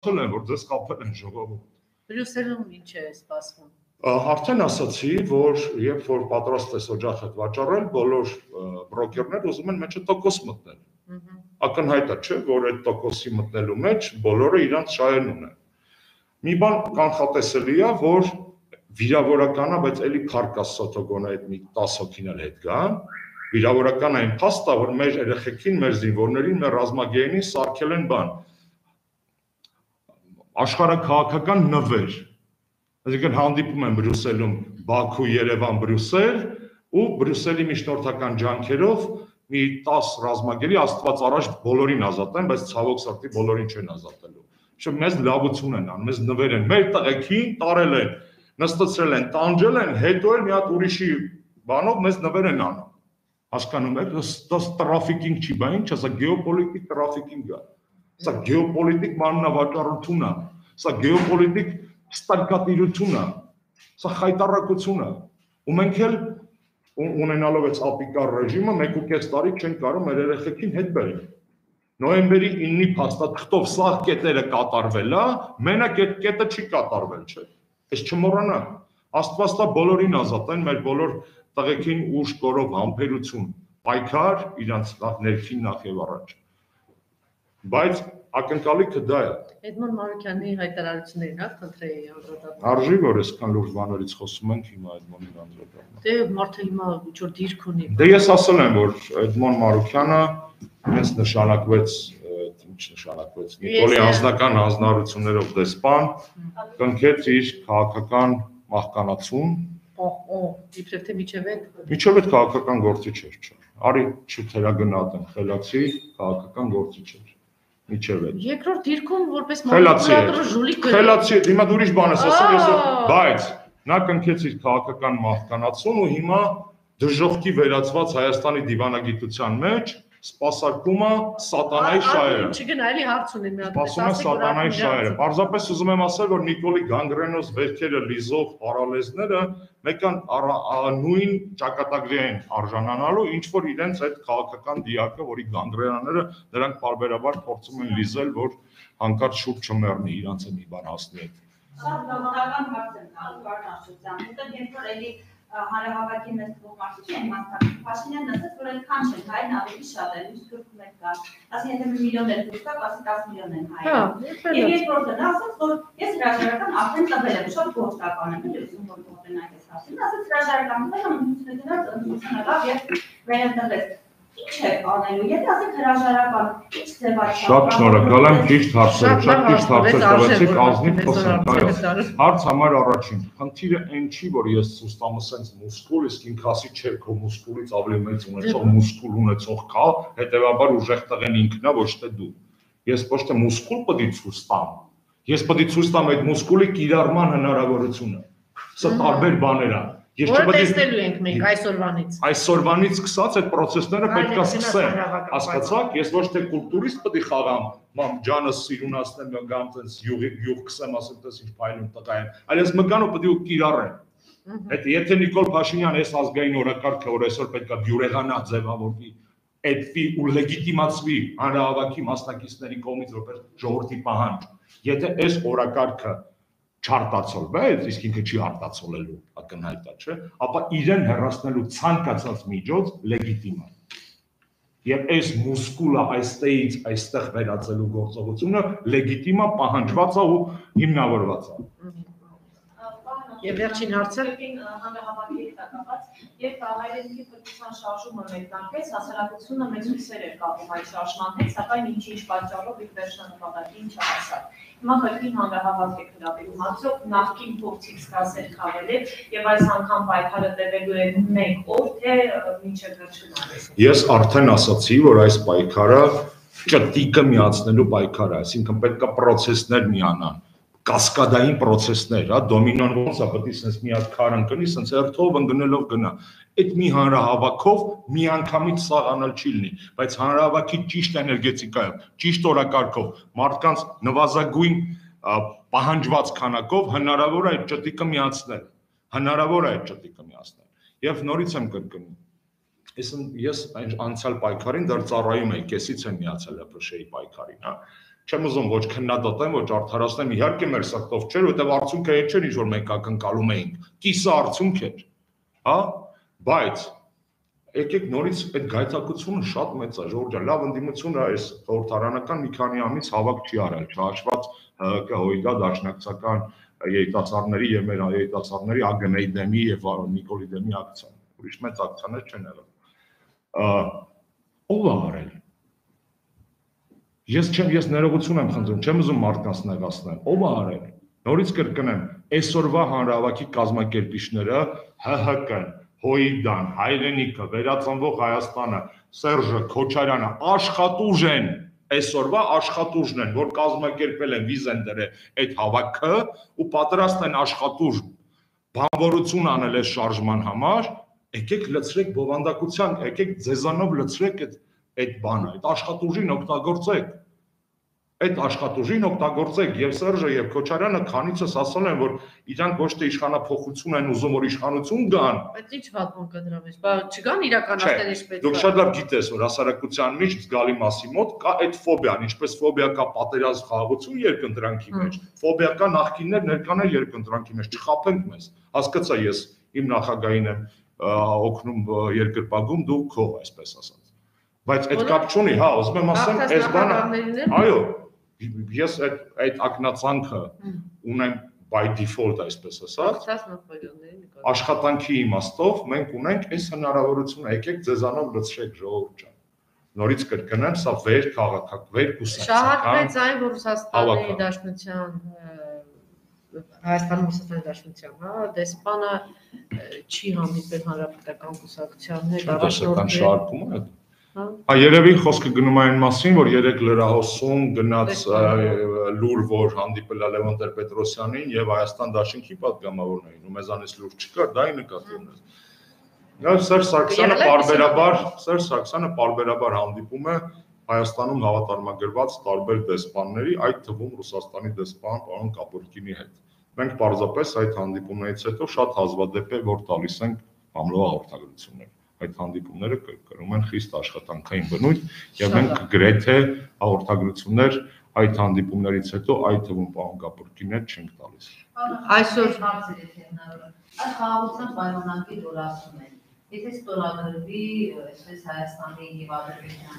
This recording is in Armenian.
ասել են, որ ձեզ կապել են ժողովուրդ։ Բրյուսելում ինչ է սպասվում։ Արդեն ասացի, որ երբ որ պատրաստ ես օջախը վաճառել, բոլոր բրոկերներ ուզում են մեջը տոկոս մտնել։ Ակնհայտ է, չէ, որ այդ տոկոսի մտնելու մեջ բոլորը իրանց շահերն ունեն։ Մի բան կանխատեսելի է, որ վիրավորականը, բայց էլի քարկ ասածո գոնե այդ մի 10 հոգին էլ հետ գան, վիրավորական այն փաստա, որ մեր երեխեքին, մեր զինվորներին, մեր ռազմագերին սարքել են բան աշխարհակաղակական նվեր այսինքն հանդիպում են Բրյուսելում Բաքու, Երևան, Բրյուսել ու Բրյուսելի միջնորդական ջանքերով մի 10 ռազմագերի Աստված առաջ բոլորին ազատեն, բայց ցավոք սրտի բոլորին չեն ազատելու։ Չէ, մեզ լավություն են անում, մեզ նվեր են, մեր տղեկին տարել են, նստեցրել են, տանջել են, հետո էլ մի հատ ուրիշի բանով մեզ նվեր են անում հասկանում եք, դա տրաֆիկինգ չի, բա ինչ, սա գեոպոլիտիկ տրաֆիկինգ է։ Սա գեոպոլիտիկ մանրավաճառություն է։ Սա գեոպոլիտիկ ստարկատիրություն է։ Սա խայտարակություն է։ Ու մենք էլ ունենալով այս ապիկար ռեժիմը 1.5 տարի չեն կարող մեր երեխեքին հետ բերել։ Նոյեմբերի 9-ի փաստաթղթով սա կետերը կատարվել է, մենակ այդ կետը չի կատարվել, չէ։ Այս չմոռանանք։ Աստված տա բոլորին ազատեն, մեր բոլոր տղեկին ուշ կորով համբերություն, պայքար իրանց ներքին նախ եւ առաջ։ Բայց ակնկալիքը դա է։ Էդմոն Մարուկյանի հայտարարություններն ա քննրեի անդրադառնալ։ Արժի որ այսքան լուրջ բաներից խոսում ենք հիմա Էդմոնին անդրադառնալ։ Դե մարդը հիմա ինչ որ դիրք ունի։ Դե ես ասել եմ որ Էդմոն Մարուկյանը հենց նշանակվեց ինչ նշանակվեց Նիկոլի անձնական հանձնարարություններով դեսպան կնքեց իր քաղաքական մահկանացուն օ իբրև թե միջև այդ միջև այդ քաղաքական գործիչ էր չէ արի չթերագնահատեն խելացի քաղաքական գործիչ էր միջև այդ երկրորդ դիրքում որպես մոնիտորատորը ժուլիկ խելացի հիմա դու ուրիշ բան ես ասում ես բայց նա կնքեց իր քաղաքական մահկանացուն ու հիմա դժողքի վերածված Հայաստանի դիվանագիտության մեջ Սպասարկումը սատանայի շահերը։ Չգնալի հարց ունի մի հատ։ Սպասում է սատանայի շահերը։ Պարզապես ուզում եմ ասել, որ Նիկոլի Գանգրենոս վերքերը լիզող պարալեզները մեկան նույն ճակատագրի են արժանանալու, ինչ որ իրենց այդ քաղաքական դիակը, որի գանգրենաները նրանք բարբերաբար փորձում են լիզել, որ հանկարծ շուտ չմեռնի, իրանց մի բան հասնի այդ։ Շատ դրամատական հարց են, ալվարն ասոցիան, որտեղ երբ որ էլի հանրահավաքի մեծ թվով մարդիկ են մասնակցում։ Փաշինյանն ասաց, որ այդքան չեն հայն ավելի շատ են, ինչ գրքում եք կա։ Ասի եթե մի միլիոն էլ դուրս կա, ասի 10 միլիոն են հայ։ Հա, Եվ երկրորդը նա ասաց, որ ես հրաժարական արդեն տվել եմ, շատ գործական եմ, էլի ուսում որ մոտենակ ես ասել։ Ասաց հրաժարական տվել եմ, գնաց, ուսուցը լավ եւ վերընտրվեց ինչ է անելու, եթե ասեք հրաժարական, ինչ ձև է Շատ շնորհակալ եմ, ճիշտ հարցեր, շատ ճիշտ հարցեր տվեցիք, ազնիվ խոսենք, այո։ Հարց համար առաջին, խնդիրը այն չի, որ ես սուստամը սենց մուսկուլ, իսկ ինքասի չէ քո մուսկուլից ավելի մեծ ունեցող մուսկուլ ունեցող կա, հետեւաբար ուժեղ տղեն ինքն է, ոչ թե դու։ Ես ոչ թե մուսկուլ պետք է ցույց տամ։ Ես պետք է ցույց տամ այդ մուսկուլի կիրառման հնարավորությունը։ Սա տարբեր բաներ են Ես չպետք է տեսնելու ենք մենք այսօրվանից։ Այսօրվանից սկսած այդ process-ները պետք է սկսեն։ Հասկացաք, ես ոչ թե կուլտուրիստ պետք է խաղամ, մամ ջանս սիրունացնեմ, գամ տենց յուղ յուղ կսեմ, ասեմ տես ինչ փայլուն տղա եմ։ Այլ ես մկանո պետք է կիրառեմ։ Այդ եթե Նիկոլ Փաշինյան այս ազգային օրակարգը, որ այսօր պետք է բյուրեղանա ձևավորվի, այդվի ու լեգիտիմացվի հանրահավաքի մասնակիցների կողմից որպես ժողովրդի պահանջ։ Եթե այս օրակարգը չարտացոլվեց, իսկ ինքը չի արտացոլելու ակնհայտ է, չէ, ապա իրեն հեռացնելու ցանկացած միջոց լեգիտիմ է։ Եվ այս մուսկուլը այստեղից այստեղ վերածելու գործողությունը լեգիտիմ է, պահանջված է ու հիմնավորված է։ Եվ վերջին հարցը հանրահավաքի հետ կապված, երբ հայրենիքի պետության շարժումը մեկնարկեց, հասարակությունը մեծ հույսեր էր կապում այդ շարժման հետ, սակայն ինչ-ինչ պատճառով իր վերջնանպատակին չհասավ։ Հիմա խնդրին հանրահավաք է գրավելու հարցով նախքին փորձից սկսել խաղել եւ այս անգամ պայքարը տևելու է 1 օր թե մինչեւ վերջնանալու։ Ես արդեն ասացի, որ այս պայքարը ճտիկը միացնելու պայքար է, այսինքն պետք է process-ներ միանան կասկադային process-ներ, հա, դոմինոն ոնց է, պետք է sense մի հատ քար ընկնի, sense հերթով ընկնելով գնա։ Այդ մի հանրահավաքով մի անգամից սաղանալ չի լինի, բայց հանրահավաքի ճիշտ էներգետիկայով, ճիշտ օրակարգով, մարդկանց նվազագույն պահանջված քանակով հնարավոր է այդ ճտիկը միացնել։ Հնարավոր է այդ ճտիկը միացնել։ Եվ նորից եմ կրկնում, ես ես անցյալ պայքարին դեռ ծառայում էի, կեսից եմ միացել ՀՊՇ-ի պայքարին, հա Չեմ ուզում ոչ քննադատեմ, ոչ արդարացնեմ, իհարկե մեր սրտով չէր, որտեղ արդյունքը այն չէր, ինչ որ մենք ակնկալում էինք։ Կիսա արդյունք էր։ Հա, բայց եկեք նորից այդ գայթակղությունը շատ մեծ է, Ժորժա, լավ ընդդիմությունը այս խորհրդարանական մի քանի ամիս հավաք չի արել, չհաշված ՀԿ հույդա դաշնակցական երիտասարդների եւ մեր երիտասարդների ԱԳՆ-ի դեմի եւ Նիկոլի դեմի ակցիան։ Ուրիշ մեծ ակցիաներ չեն եղել։ Ո՞վ է արել։ Ես չեմ, ես ներողություն եմ խնդրում, չեմ ուզում մարդկանց նեղացնել։ Ո՞վ է արել։ Նորից կրկնեմ, այսօրվա հանրահավաքի կազմակերպիչները ՀՀԿ-ն, Հոիդան, Հայրենիքը, Վերածնվող Հայաստանը, Սերժը, Քոչարյանը աշխատուժ են, այսօրվա աշխատուժն են, որ կազմակերպել են վիզենդերը այդ հավաքը ու պատրաստ են աշխատուժ բանվորություն անել այս շարժման համար, եկեք լցրեք բովանդակության, եկեք ձեզանով լցրեք այդ այդ բանը, այդ աշխատուժին օգտագործեք այդ աշխատուժին օգտագործեք եւ Սերժը եւ Քոչարյանը քանիցս ասել են որ իրանք ոչ թե իշխանապողություն են ուզում որ իշխանություն գան Բայց ի՞նչ բան կա դրա մեջ։ Բա չկան իրականացնել ինչպես։ դուք շատ լավ գիտես որ հասարակության մեջ զգալի մասի մոտ կա այդ ֆոբիան ինչպես ֆոբիա կա պատերազմ խաղաղություն երկընտրանքի մեջ ֆոբիա կա նախկիններ ներկաներ երկընտրանքի մեջ չխափենք մեզ հասկացա ես իմ նախագահին եմ օգնում երկրպագում դու քո այսպես ասած բայց այդ կապ չունի հա ուզում եմ ասեմ այս բանը այո ես այդ այդ ակնածանքը ունեմ by default այսպես ասած աշխատանքի իմաստով մենք ունենք այս հնարավորությունը եկեք ձեզանով լցրեք ժողովուրդ ջան նորից կրկնեմ սա վեր քաղաքակ վեր կուսակցական Շահարկվեց այն, որ Ռուսաստանի Դաշնության Հայաստանի Ռուսաստանի Դաշնության, հա, դեսպանը չի հանդիպել հանրապետական կուսակցության հետ առաջնորդներ։ շարքում է Հա երևի խոսքը գնում այն մասին, որ երեք լրահոսում գնաց հա։ լուր, որ հանդիպել է Լևոն Տեր-Պետրոսյանին եւ Հայաստան Դաշինքի պատգամավորն էին, ու մեզանից լուր չկար, դա ի նկատումն է։ Նա Սերժ Սարգսյանը բարբերաբար, Սերժ Սարգսյանը բարբերաբար հանդիպում է Հայաստանում հավատարմագրված տարբեր դեսպանների, այդ թվում Ռուսաստանի դեսպան պարոն Կապուրկինի հետ։ Մենք պարզապես այդ հանդիպումներից հետո շատ հազվադեպ է, որ տալիս ենք համլո հաղորդագրություններ այդ հանդիպումները կրում են խիստ աշխատանքային բնույթ եւ մենք գրեթե հաղորդագրություններ այդ հանդիպումներից հետո այդ թվում պարոն Կապուրկին հետ չենք տալիս։ Այսօր- հարցեր եթե հնարավոր։ Այդ խաղաղության պայմանագիր որ ասում են, եթե ստորագրվի, այսպես Հայաստանի եւ Ադրբեջանի